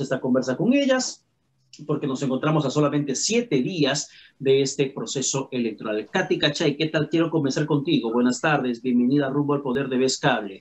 esta conversa con ellas porque nos encontramos a solamente siete días de este proceso electoral. Katy Cachay, ¿qué tal? Quiero comenzar contigo. Buenas tardes, bienvenida rumbo al poder de Vescable.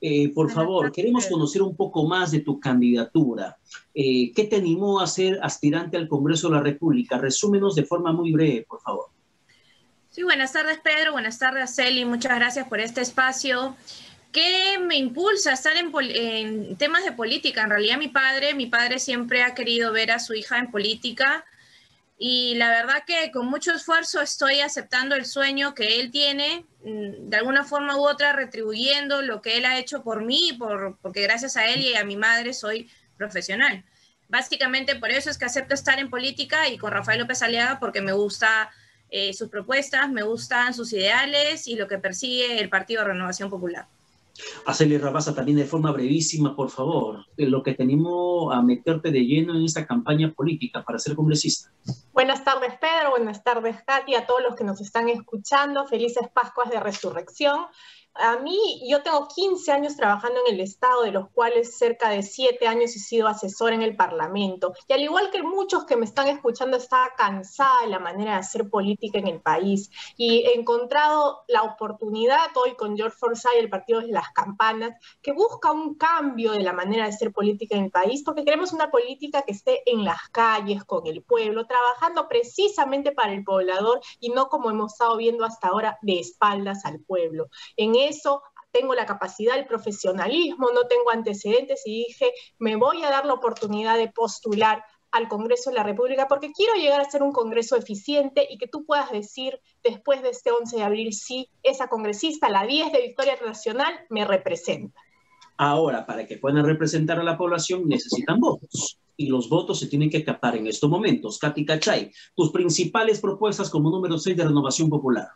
Eh, por favor, queremos conocer un poco más de tu candidatura. Eh, ¿Qué te animó a ser aspirante al Congreso de la República? Resúmenos de forma muy breve, por favor. Sí, buenas tardes, Pedro. Buenas tardes, Celi. Muchas gracias por este espacio. ¿Qué me impulsa a estar en, temas de política? En realidad mi padre, mi padre siempre ha querido ver a su hija en política y la verdad que con mucho esfuerzo estoy aceptando el sueño que él tiene, mm, de alguna forma u otra retribuyendo lo que él ha hecho por mí, por, porque gracias a él y a mi madre soy profesional. Básicamente por eso es que acepto estar en política y con Rafael López Aliaga porque me gusta eh, sus propuestas, me gustan sus ideales y lo que persigue el Partido Renovación Popular. Hacerle Rabasa también de forma brevísima, por favor, lo que tenemos a meterte de lleno en esta campaña política para ser congresista. Buenas tardes, Pedro. Buenas tardes, Katy, a todos los que nos están escuchando. Felices Pascuas de Resurrección. A mí, yo tengo 15 años trabajando en el Estado, de los cuales cerca de 7 años he sido asesor en el Parlamento. Y al igual que muchos que me están escuchando, estaba cansada de la manera de hacer política en el país. Y he encontrado la oportunidad hoy con George Forsyth, el Partido de las Campanas, que busca un cambio de la manera de hacer política en el país, porque queremos una política que esté en las calles, con el pueblo, trabajando precisamente para el poblador y no como hemos estado viendo hasta ahora, de espaldas al pueblo. Eso tengo la capacidad, el profesionalismo, no tengo antecedentes y dije, me voy a dar la oportunidad de postular al Congreso de la República porque quiero llegar a ser un Congreso eficiente y que tú puedas decir después de este 11 de abril, sí, esa congresista, la 10 de Victoria Nacional, me representa. Ahora, para que puedan representar a la población necesitan votos y los votos se tienen que captar en estos momentos. Katy Cachay, tus principales propuestas como número 6 de Renovación Popular.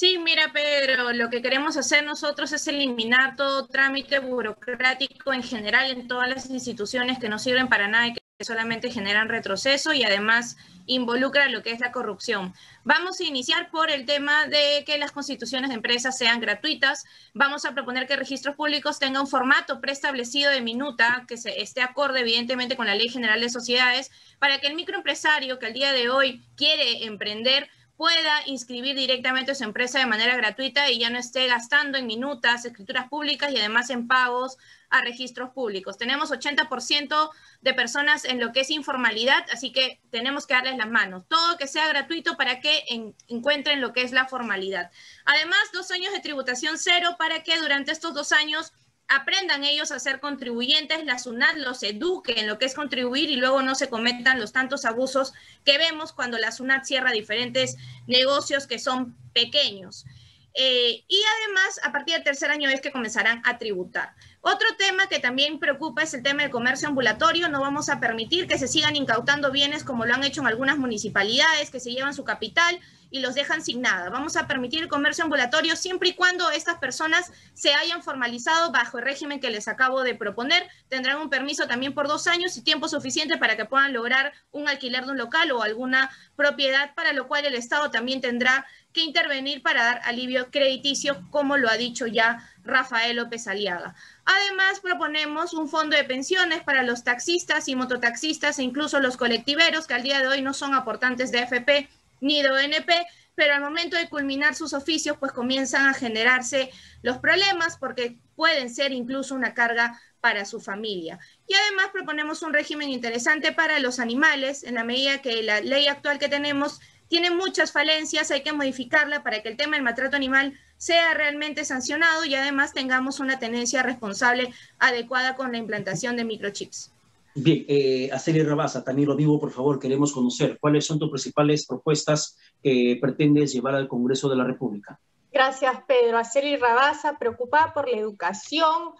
Sí, mira, Pedro, lo que queremos hacer nosotros es eliminar todo trámite burocrático en general en todas las instituciones que no sirven para nada y que solamente generan retroceso y además involucra lo que es la corrupción. Vamos a iniciar por el tema de que las constituciones de empresas sean gratuitas. Vamos a proponer que registros públicos tengan un formato preestablecido de minuta que se esté acorde evidentemente con la Ley General de Sociedades para que el microempresario que al día de hoy quiere emprender pueda inscribir directamente su empresa de manera gratuita y ya no esté gastando en minutas, escrituras públicas y además en pagos a registros públicos. Tenemos 80% de personas en lo que es informalidad, así que tenemos que darles las manos. Todo que sea gratuito para que encuentren lo que es la formalidad. Además, dos años de tributación cero para que durante estos dos años aprendan ellos a ser contribuyentes, la SUNAT los eduque en lo que es contribuir y luego no se cometan los tantos abusos que vemos cuando la SUNAT cierra diferentes negocios que son pequeños. Eh, y además, a partir del tercer año es que comenzarán a tributar. Otro tema que también preocupa es el tema del comercio ambulatorio. No vamos a permitir que se sigan incautando bienes como lo han hecho en algunas municipalidades, que se llevan su capital y los dejan sin nada. Vamos a permitir el comercio ambulatorio siempre y cuando estas personas se hayan formalizado bajo el régimen que les acabo de proponer. Tendrán un permiso también por dos años y tiempo suficiente para que puedan lograr un alquiler de un local o alguna propiedad, para lo cual el Estado también tendrá que intervenir para dar alivio crediticio, como lo ha dicho ya Rafael López Aliaga. Además, proponemos un fondo de pensiones para los taxistas y mototaxistas e incluso los colectiveros que al día de hoy no son aportantes de FP ni de ONP, pero al momento de culminar sus oficios, pues comienzan a generarse los problemas porque pueden ser incluso una carga para su familia. Y además proponemos un régimen interesante para los animales, en la medida que la ley actual que tenemos tiene muchas falencias, hay que modificarla para que el tema del maltrato animal sea realmente sancionado y además tengamos una tenencia responsable adecuada con la implantación de microchips. Bien, eh, Aceli Rabasa, también lo digo, por favor, queremos conocer cuáles son tus principales propuestas que pretendes llevar al Congreso de la República. Gracias, Pedro. Aceli Rabasa, preocupada por la educación,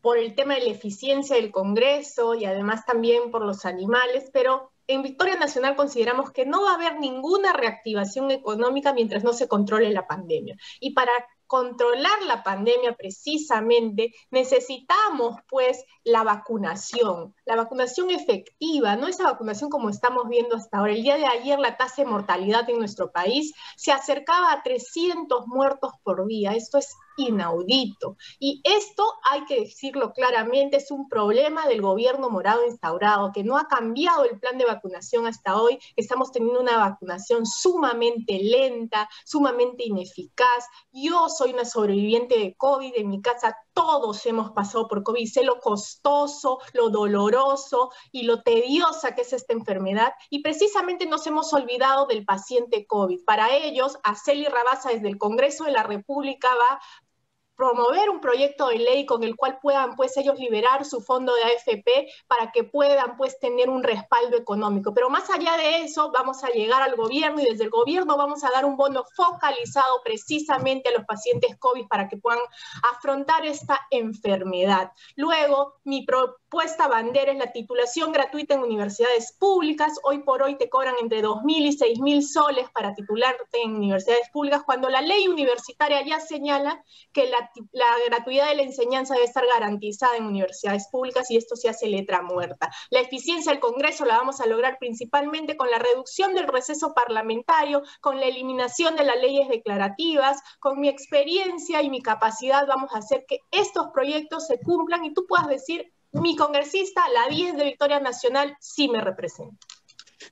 por el tema de la eficiencia del Congreso y además también por los animales, pero en Victoria Nacional consideramos que no va a haber ninguna reactivación económica mientras no se controle la pandemia. Y para controlar la pandemia precisamente, necesitamos pues la vacunación, la vacunación efectiva, no esa vacunación como estamos viendo hasta ahora. El día de ayer la tasa de mortalidad en nuestro país se acercaba a 300 muertos por día. Esto es inaudito. Y esto, hay que decirlo claramente, es un problema del gobierno morado instaurado, que no ha cambiado el plan de vacunación hasta hoy. Estamos teniendo una vacunación sumamente lenta, sumamente ineficaz. Yo soy una sobreviviente de COVID, en mi casa todos hemos pasado por COVID, sé lo costoso, lo doloroso y lo tediosa que es esta enfermedad. Y precisamente nos hemos olvidado del paciente COVID. Para ellos, Aceli Rabasa desde el Congreso de la República va promover un proyecto de ley con el cual puedan pues ellos liberar su fondo de AFP para que puedan pues tener un respaldo económico. Pero más allá de eso, vamos a llegar al gobierno y desde el gobierno vamos a dar un bono focalizado precisamente a los pacientes COVID para que puedan afrontar esta enfermedad. Luego, mi propuesta bandera es la titulación gratuita en universidades públicas. Hoy por hoy te cobran entre 2.000 y 6.000 soles para titularte en universidades públicas cuando la ley universitaria ya señala que la la, gratuidad de la enseñanza debe estar garantizada en universidades públicas y esto se hace letra muerta. La eficiencia del Congreso la vamos a lograr principalmente con la reducción del receso parlamentario, con la eliminación de las leyes declarativas, con mi experiencia y mi capacidad vamos a hacer que estos proyectos se cumplan y tú puedas decir, mi congresista, la 10 de Victoria Nacional, sí me representa.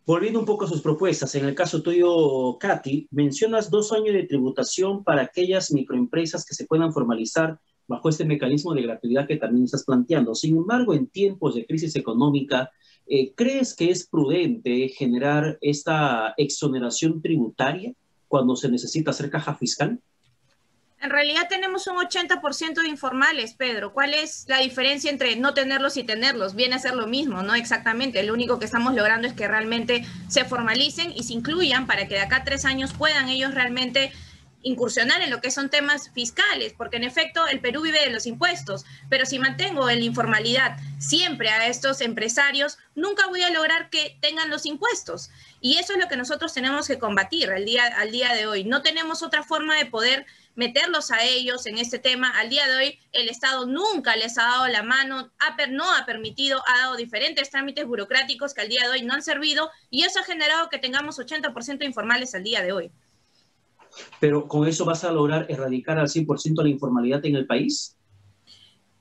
Volviendo un poco a sus propuestas, en el caso tuyo, Katy, mencionas dos años de tributación para aquellas microempresas que se puedan formalizar bajo este mecanismo de gratuidad que también estás planteando. Sin embargo, en tiempos de crisis económica, eh, ¿crees que es prudente generar esta exoneración tributaria cuando se necesita hacer caja fiscal? En realidad tenemos un 80% de informales, Pedro. ¿Cuál es la diferencia entre no tenerlos y tenerlos? Viene a ser lo mismo, ¿no? Exactamente. Lo único que estamos logrando es que realmente se formalicen y se incluyan para que de acá a tres años puedan ellos realmente incursionar en lo que son temas fiscales, porque en efecto el Perú vive de los impuestos, pero si mantengo en la informalidad siempre a estos empresarios, nunca voy a lograr que tengan los impuestos. Y eso es lo que nosotros tenemos que combatir al día, al día de hoy. No tenemos otra forma de poder meterlos a ellos en este tema. Al día de hoy, el Estado nunca les ha dado la mano, no ha permitido, ha dado diferentes trámites burocráticos que al día de hoy no han servido y eso ha generado que tengamos 80% informales al día de hoy. Pero con eso vas a lograr erradicar al 100% la informalidad en el país.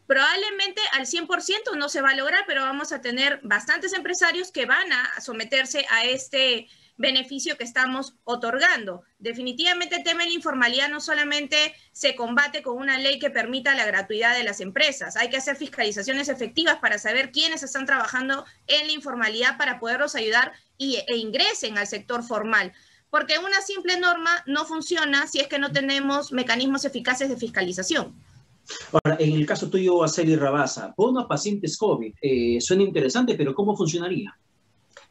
Probablemente al 100% no se va a lograr, pero vamos a tener bastantes empresarios que van a someterse a este beneficio que estamos otorgando. Definitivamente el tema de la informalidad no solamente se combate con una ley que permita la gratuidad de las empresas, hay que hacer fiscalizaciones efectivas para saber quiénes están trabajando en la informalidad para poderlos ayudar y, e ingresen al sector formal. Porque una simple norma no funciona si es que no tenemos mecanismos eficaces de fiscalización. Ahora, en el caso tuyo, Aceli Rabasa, bono a pacientes COVID, eh, suena interesante, pero ¿cómo funcionaría?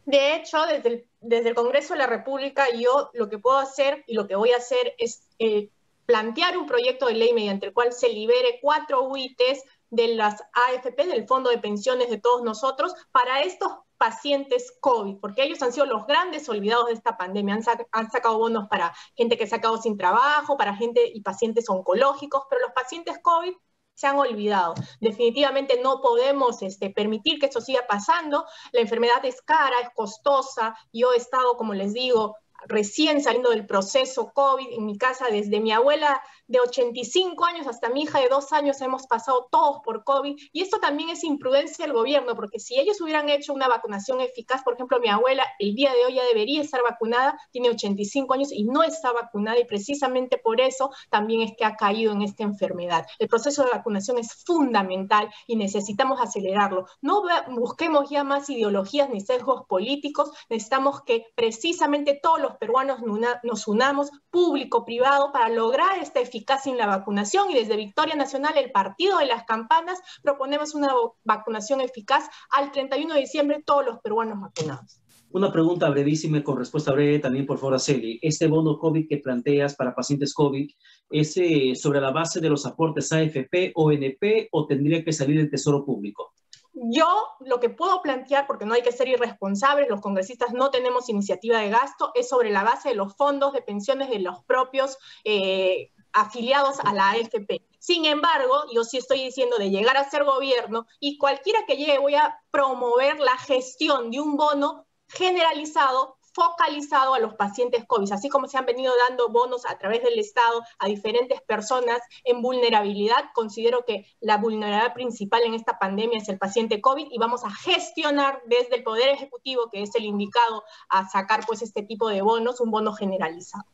De hecho, desde el, desde el, Congreso de la República, yo lo que puedo hacer y lo que voy a hacer es eh, plantear un proyecto de ley mediante el cual se libere cuatro UITs de las AFP, del Fondo de Pensiones de todos nosotros, para estos pacientes COVID, porque ellos han sido los grandes olvidados de esta pandemia. Han, sacado bonos para gente que se ha quedado sin trabajo, para gente y pacientes oncológicos, pero los pacientes COVID se han olvidado. Definitivamente no podemos este, permitir que esto siga pasando. La enfermedad es cara, es costosa. Yo he estado, como les digo, recién saliendo del proceso COVID en mi casa, desde mi abuela de 85 años hasta mi hija de dos años hemos pasado todos por COVID y esto también es imprudencia del gobierno porque si ellos hubieran hecho una vacunación eficaz, por ejemplo, mi abuela el día de hoy ya debería estar vacunada, tiene 85 años y no está vacunada y precisamente por eso también es que ha caído en esta enfermedad. El proceso de vacunación es fundamental y necesitamos acelerarlo. No busquemos ya más ideologías ni sesgos políticos, necesitamos que precisamente todos los peruanos nos unamos, público, privado, para lograr esta eficacia casi en la vacunación y desde Victoria Nacional, el Partido de las Campanas, proponemos una vacunación eficaz al 31 de diciembre, todos los peruanos vacunados. Una pregunta brevísima con respuesta breve también, por favor, Celi. ¿Este bono COVID que planteas para pacientes COVID es eh, sobre la base de los aportes AFP, ONP o tendría que salir del Tesoro Público? Yo lo que puedo plantear, porque no hay que ser irresponsables, los congresistas no tenemos iniciativa de gasto, es sobre la base de los fondos de pensiones de los propios eh, afiliados a la AFP. Sin embargo, yo sí estoy diciendo de llegar a ser gobierno y cualquiera que llegue voy a promover la gestión de un bono generalizado focalizado a los pacientes COVID, así como se han venido dando bonos a través del Estado a diferentes personas en vulnerabilidad. Considero que la vulnerabilidad principal en esta pandemia es el paciente COVID y vamos a gestionar desde el Poder Ejecutivo, que es el indicado a sacar pues este tipo de bonos, un bono generalizado.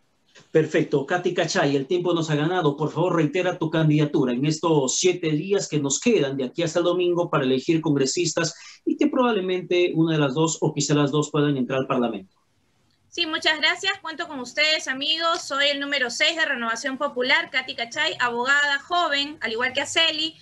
Perfecto. Katy Cachay, el tiempo nos ha ganado. Por favor, reitera tu candidatura en estos siete días que nos quedan de aquí hasta el domingo para elegir congresistas y que probablemente una de las dos o quizá las dos puedan entrar al Parlamento. Sí, muchas gracias. Cuento con ustedes, amigos. Soy el número 6 de Renovación Popular, Katy Cachay, abogada joven, al igual que Aceli,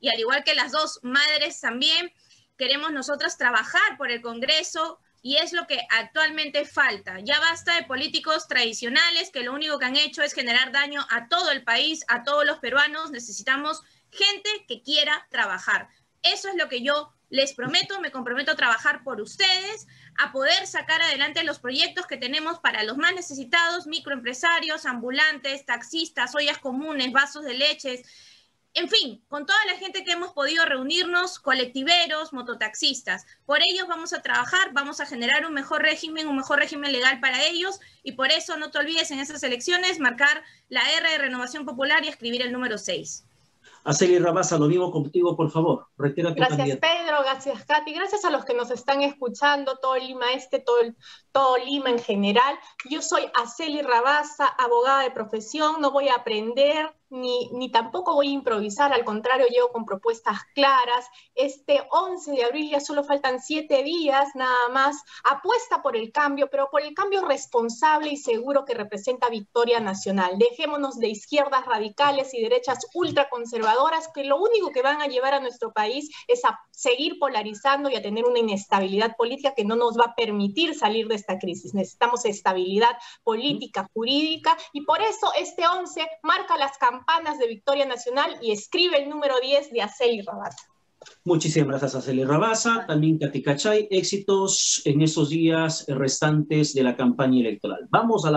y al igual que las dos madres también. Queremos nosotros trabajar por el Congreso, y es lo que actualmente falta. Ya basta de políticos tradicionales que lo único que han hecho es generar daño a todo el país, a todos los peruanos. Necesitamos gente que quiera trabajar. Eso es lo que yo les prometo, me comprometo a trabajar por ustedes, a poder sacar adelante los proyectos que tenemos para los más necesitados, microempresarios, ambulantes, taxistas, ollas comunes, vasos de leches, en fin, con toda la gente que hemos podido reunirnos, colectiveros, mototaxistas. Por ellos vamos a trabajar, vamos a generar un mejor régimen, un mejor régimen legal para ellos y por eso no te olvides en esas elecciones marcar la R de Renovación Popular y escribir el número 6. Aceli Rabasa, lo mismo contigo, por favor. Retira tu gracias, Pedro. Gracias, Katy. Gracias a los que nos están escuchando, todo Lima Este, todo, todo Lima en general. Yo soy Aceli Rabasa, abogada de profesión. No voy a aprender ni, ni tampoco voy a improvisar, al contrario, llego con propuestas claras. Este 11 de abril ya solo faltan siete días nada más. Apuesta por el cambio, pero por el cambio responsable y seguro que representa victoria nacional. Dejémonos de izquierdas radicales y derechas ultraconservadoras que lo único que van a llevar a nuestro país es a seguir polarizando y a tener una inestabilidad política que no nos va a permitir salir de esta crisis. Necesitamos estabilidad política, jurídica y por eso este 11 marca las campañas campanas de Victoria Nacional y escribe el número 10 de Aceli Rabasa. Muchísimas gracias, Aceli Rabasa. También Katy Cachay. Éxitos en esos días restantes de la campaña electoral. Vamos a la